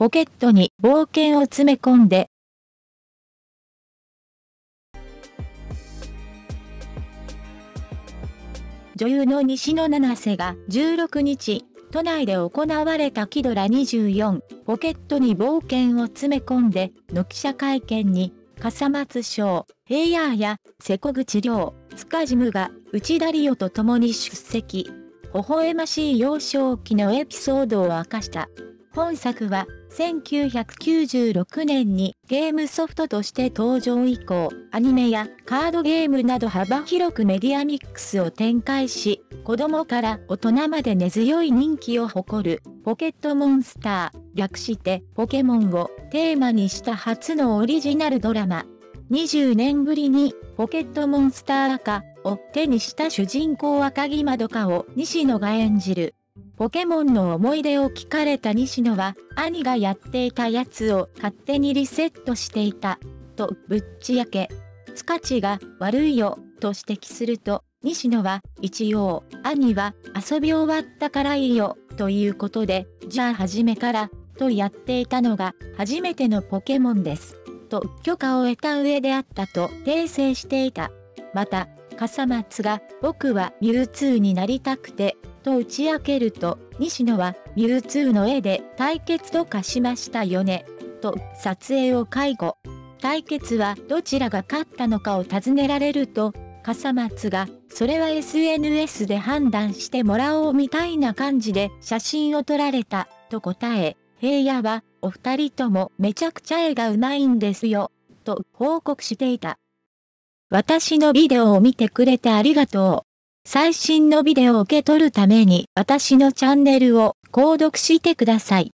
ポケットに冒険を詰め込んで、女優の西野七瀬が16日、都内で行われたキドラ24ポケットに冒険を詰め込んでの記者会見に笠松翔、平野や瀬古口亮、塚ジムが内田理央と共に出席。微笑ましい幼少期のエピソードを明かした。本作は1996年にゲームソフトとして登場以降、アニメやカードゲームなど幅広くメディアミックスを展開し、子供から大人まで根強い人気を誇るポケットモンスター、略してポケモンをテーマにした初のオリジナルドラマ。20年ぶりにポケットモンスター赤を手にした主人公赤木まどかを西野が演じる。ポケモンの思い出を聞かれた西野は、兄がやっていたやつを勝手にリセットしていた、とぶっちやけ、塚地が悪いよ、と指摘すると、西野は一応、兄は遊び終わったからいいよ、ということで、じゃあ初めから、とやっていたのが初めてのポケモンです。と許可を得た上であったと訂正していた。また、笠松が僕はミュウツーになりたくてと打ち明けると、西野は、ミュウツーの絵で対決とかしましたよね、と撮影を介護。対決はどちらが勝ったのかを尋ねられると、笠松が、それは SNS で判断してもらおうみたいな感じで写真を撮られた、と答え、平野は、お二人ともめちゃくちゃ絵がうまいんですよ、と報告していた。私のビデオを見てくれてありがとう。最新のビデオを受け取るために私のチャンネルを購読してください。